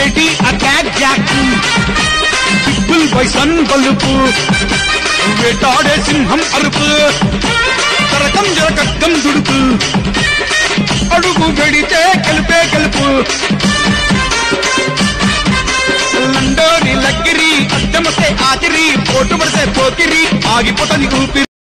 Jack. పిప్పుల్ bison బలుపు వేటాడే సింహం అరుపు. తరకం జరకక్కం దుడుపు. అడుగు వెడితే కలిపే కలుపు. లండోని లగ్గిరి అద్దెమస్తే ఆకిరి పోటు పడితే పోకిరి ఆగిపోతని ఊపిరి.